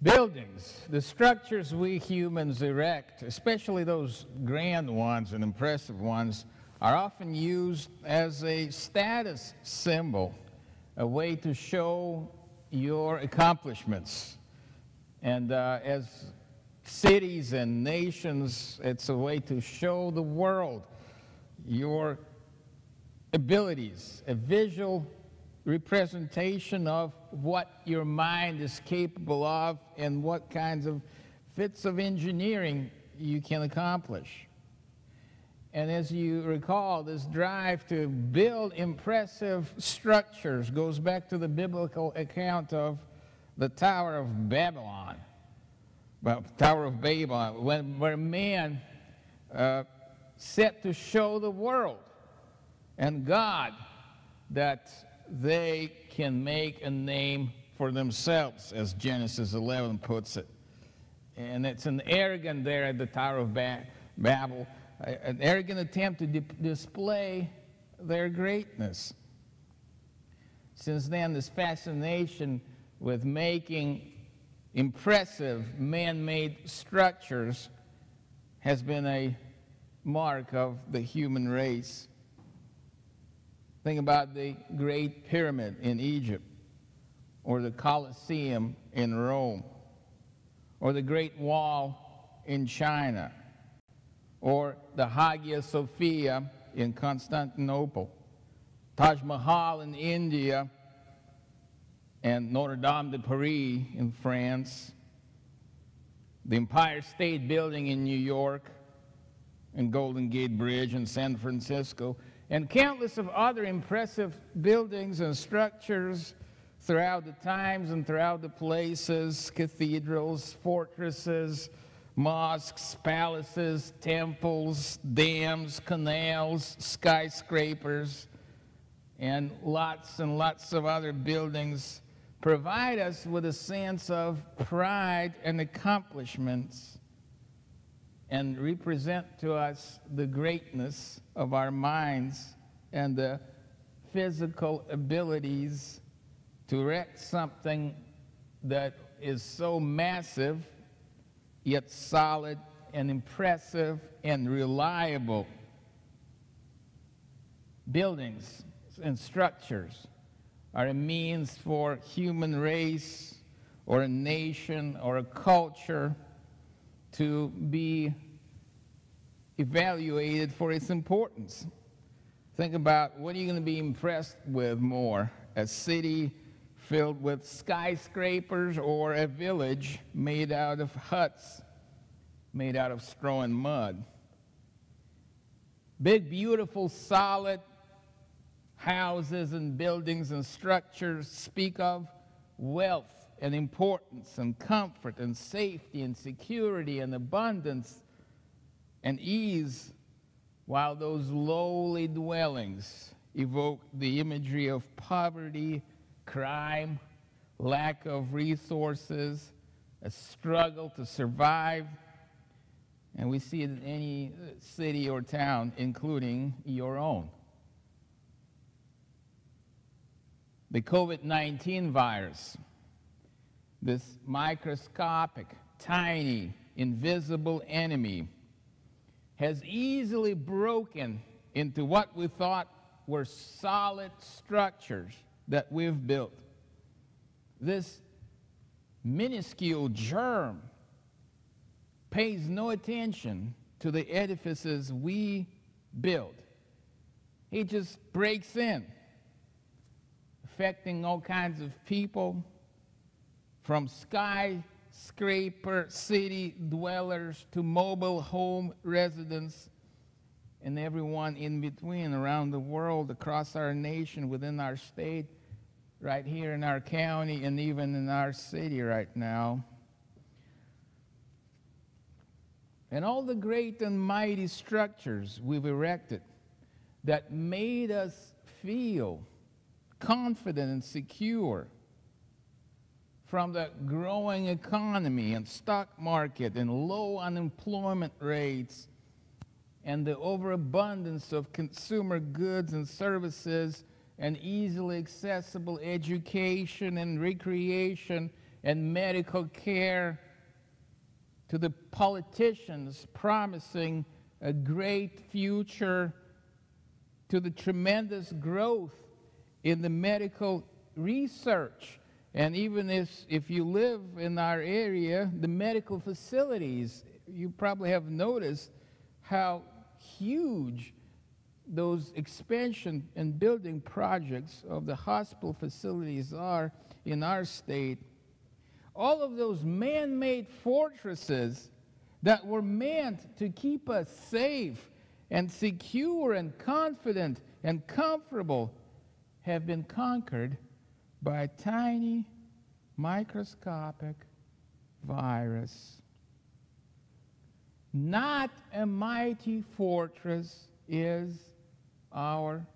Buildings, the structures we humans erect, especially those grand ones and impressive ones, are often used as a status symbol, a way to show your accomplishments. And uh, as cities and nations, it's a way to show the world your abilities, a visual representation of what your mind is capable of and what kinds of fits of engineering you can accomplish. And as you recall, this drive to build impressive structures goes back to the biblical account of the Tower of Babylon, well, Tower of Babylon, when, where man uh, set to show the world and God that they can make a name for themselves, as Genesis 11 puts it. And it's an arrogant there at the Tower of ba Babel, an arrogant attempt to display their greatness. Since then, this fascination with making impressive man made structures has been a mark of the human race. Think about the Great Pyramid in Egypt, or the Colosseum in Rome, or the Great Wall in China, or the Hagia Sophia in Constantinople, Taj Mahal in India, and Notre Dame de Paris in France, the Empire State Building in New York, and Golden Gate Bridge in San Francisco, and countless of other impressive buildings and structures throughout the times and throughout the places cathedrals, fortresses, mosques, palaces, temples, dams, canals, skyscrapers, and lots and lots of other buildings provide us with a sense of pride and accomplishments and represent to us the greatness of our minds and the physical abilities to erect something that is so massive, yet solid and impressive and reliable. Buildings and structures are a means for human race or a nation or a culture to be evaluated for its importance. Think about what are you going to be impressed with more? A city filled with skyscrapers or a village made out of huts made out of straw and mud? Big, beautiful, solid houses and buildings and structures speak of wealth and importance and comfort and safety and security and abundance and ease, while those lowly dwellings evoke the imagery of poverty, crime, lack of resources, a struggle to survive. And we see it in any uh, city or town, including your own. The COVID 19 virus this microscopic, tiny, invisible enemy has easily broken into what we thought were solid structures that we've built. This minuscule germ pays no attention to the edifices we build. He just breaks in, affecting all kinds of people, from skyscraper city dwellers to mobile home residents and everyone in between around the world, across our nation, within our state, right here in our county, and even in our city right now. And all the great and mighty structures we've erected that made us feel confident and secure from the growing economy and stock market and low unemployment rates and the overabundance of consumer goods and services and easily accessible education and recreation and medical care to the politicians promising a great future to the tremendous growth in the medical research. And even if, if you live in our area, the medical facilities, you probably have noticed how huge those expansion and building projects of the hospital facilities are in our state. All of those man made fortresses that were meant to keep us safe and secure and confident and comfortable have been conquered by a tiny microscopic virus. Not a mighty fortress is our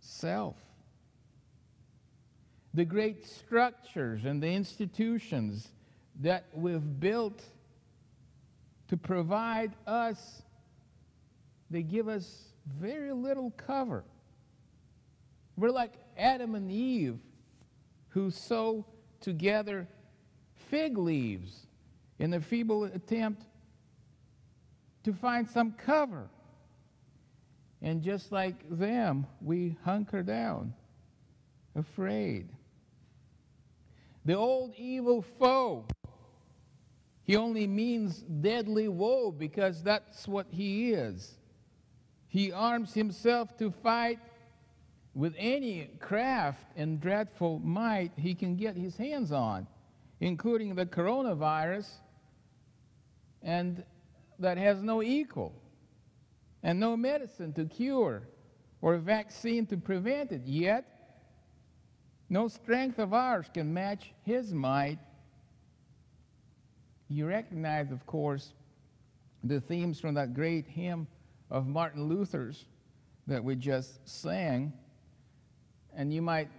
self. The great structures and the institutions that we've built to provide us, they give us very little cover. We're like Adam and Eve who sew together fig leaves in a feeble attempt to find some cover. And just like them, we hunker down, afraid. The old evil foe, he only means deadly woe because that's what he is. He arms himself to fight with any craft and dreadful might he can get his hands on, including the coronavirus, and that has no equal and no medicine to cure or vaccine to prevent it. Yet, no strength of ours can match his might. You recognize, of course, the themes from that great hymn of Martin Luther's that we just sang. And you might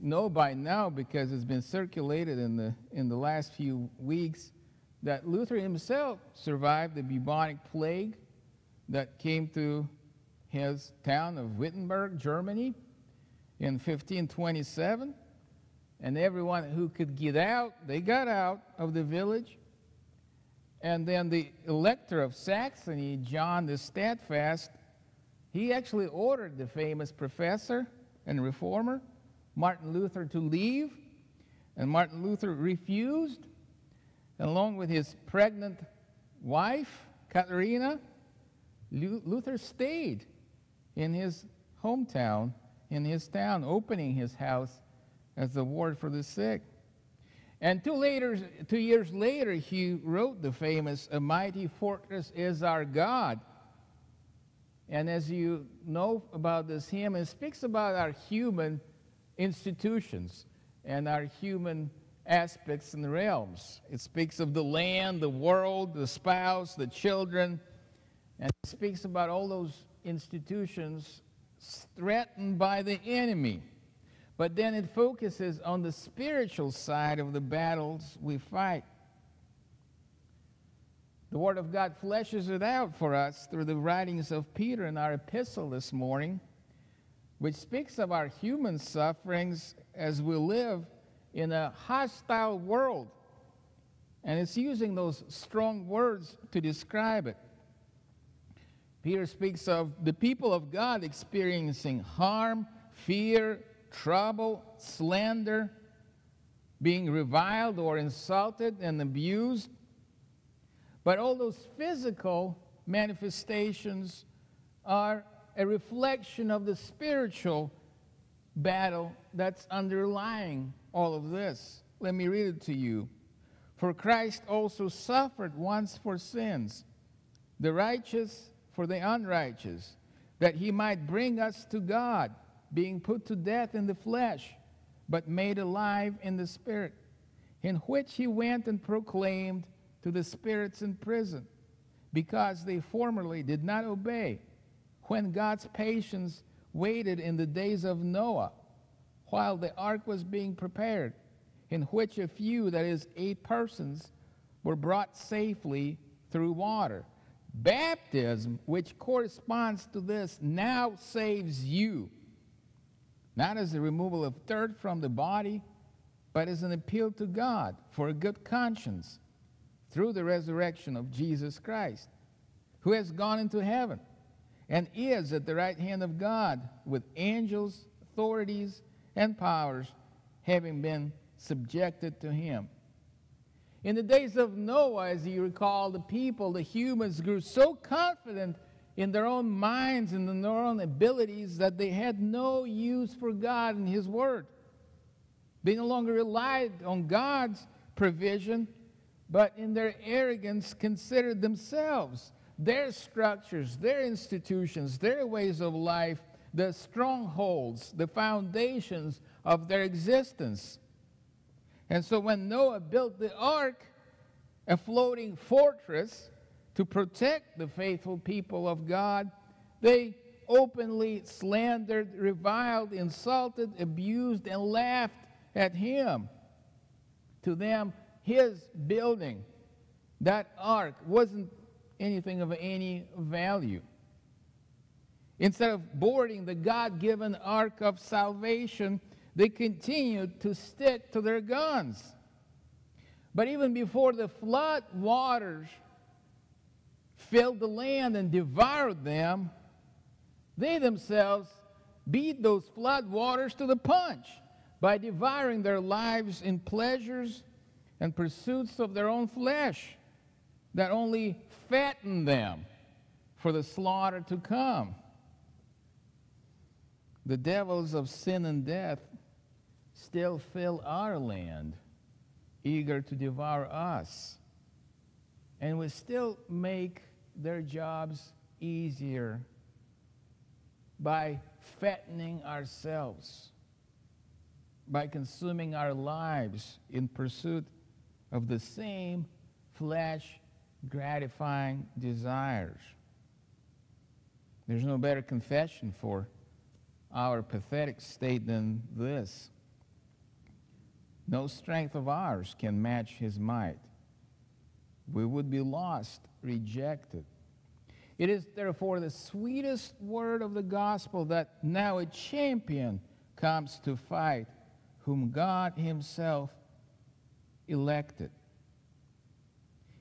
know by now, because it's been circulated in the, in the last few weeks, that Luther himself survived the bubonic plague that came to his town of Wittenberg, Germany, in 1527. And everyone who could get out, they got out of the village. And then the elector of Saxony, John the Steadfast, he actually ordered the famous professor and reformer, Martin Luther, to leave. And Martin Luther refused, and along with his pregnant wife, Katharina. Luther stayed in his hometown, in his town, opening his house as a ward for the sick. And two, later, two years later, he wrote the famous A Mighty Fortress is Our God. And as you know about this hymn, it speaks about our human institutions and our human aspects and realms. It speaks of the land, the world, the spouse, the children, and it speaks about all those institutions threatened by the enemy. But then it focuses on the spiritual side of the battles we fight. The Word of God fleshes it out for us through the writings of Peter in our epistle this morning, which speaks of our human sufferings as we live in a hostile world. And it's using those strong words to describe it. Peter speaks of the people of God experiencing harm, fear, trouble, slander, being reviled or insulted and abused. But all those physical manifestations are a reflection of the spiritual battle that's underlying all of this. Let me read it to you. For Christ also suffered once for sins, the righteous for the unrighteous, that he might bring us to God, being put to death in the flesh, but made alive in the spirit, in which he went and proclaimed to the spirits in prison, because they formerly did not obey, when God's patience waited in the days of Noah, while the ark was being prepared, in which a few, that is, eight persons, were brought safely through water. Baptism, which corresponds to this, now saves you, not as the removal of dirt from the body, but as an appeal to God for a good conscience through the resurrection of Jesus Christ, who has gone into heaven and is at the right hand of God with angels, authorities, and powers having been subjected to him. In the days of Noah, as you recall, the people, the humans, grew so confident in their own minds and in their own abilities that they had no use for God and His Word. They no longer relied on God's provision, but in their arrogance considered themselves, their structures, their institutions, their ways of life, the strongholds, the foundations of their existence. And so when Noah built the ark, a floating fortress, to protect the faithful people of God, they openly slandered, reviled, insulted, abused, and laughed at him. To them, his building, that ark, wasn't anything of any value. Instead of boarding the God given ark of salvation, they continued to stick to their guns. But even before the flood waters filled the land and devoured them, they themselves beat those flood waters to the punch by devouring their lives in pleasures and pursuits of their own flesh that only fatten them for the slaughter to come. The devils of sin and death still fill our land, eager to devour us. And we still make their jobs easier by fattening ourselves, by consuming our lives in pursuit of the same flesh gratifying desires. There's no better confession for our pathetic state than this. No strength of ours can match his might. We would be lost rejected. It is therefore the sweetest word of the gospel that now a champion comes to fight, whom God Himself elected.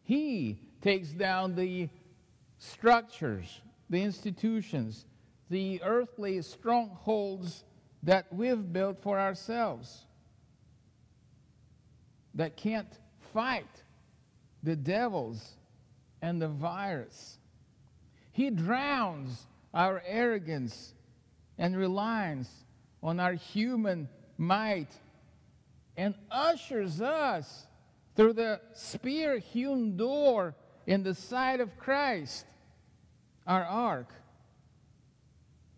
He takes down the structures, the institutions, the earthly strongholds that we've built for ourselves that can't fight the devils and the virus. He drowns our arrogance and reliance on our human might and ushers us through the spear hewn door in the side of Christ, our ark,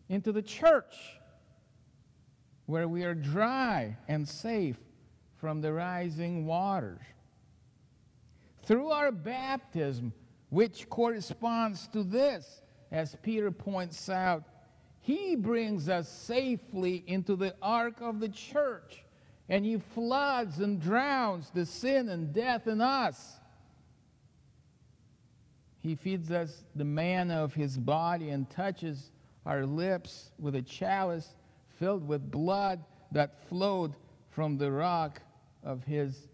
into the church where we are dry and safe from the rising waters. Through our baptism, which corresponds to this, as Peter points out. He brings us safely into the ark of the church, and he floods and drowns the sin and death in us. He feeds us the manna of his body and touches our lips with a chalice filled with blood that flowed from the rock of his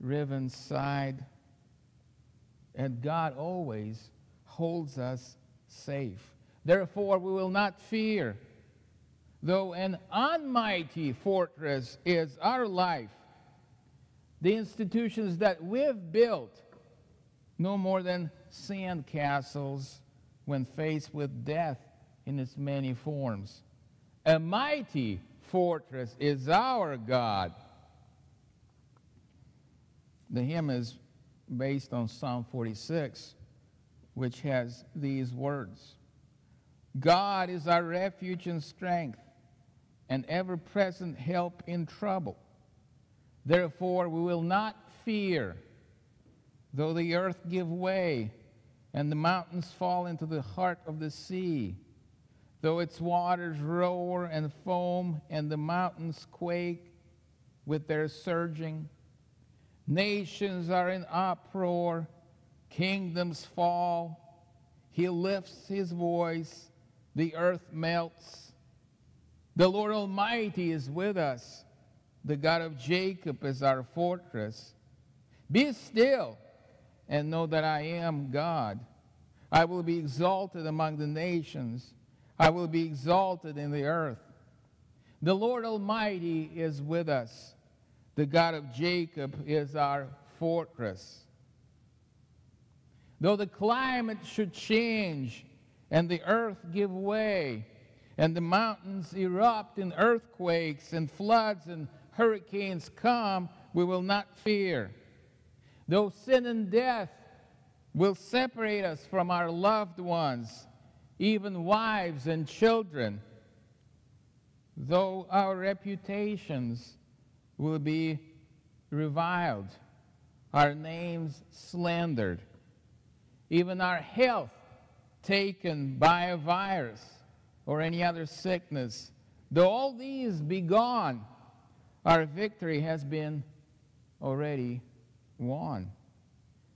riven side and God always holds us safe. Therefore, we will not fear, though an unmighty fortress is our life. The institutions that we've built, no more than sand castles when faced with death in its many forms. A mighty fortress is our God. The hymn is based on Psalm 46, which has these words God is our refuge and strength, and ever present help in trouble. Therefore, we will not fear, though the earth give way and the mountains fall into the heart of the sea, though its waters roar and foam and the mountains quake with their surging. Nations are in uproar, kingdoms fall. He lifts his voice, the earth melts. The Lord Almighty is with us. The God of Jacob is our fortress. Be still and know that I am God. I will be exalted among the nations. I will be exalted in the earth. The Lord Almighty is with us. The God of Jacob is our fortress. Though the climate should change and the earth give way and the mountains erupt in earthquakes and floods and hurricanes come, we will not fear. Though sin and death will separate us from our loved ones, even wives and children, though our reputations will be reviled, our names slandered, even our health taken by a virus or any other sickness, though all these be gone, our victory has been already won.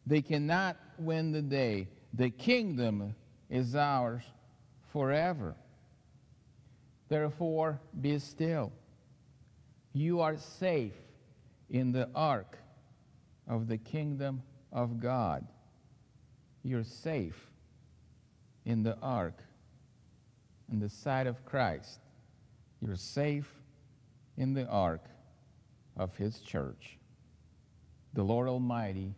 They cannot win the day. The kingdom is ours forever. Therefore, be still. You are safe in the ark of the kingdom of God. You're safe in the ark in the sight of Christ. You're safe in the ark of his church. The Lord Almighty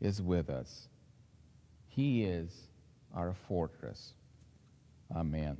is with us. He is our fortress. Amen.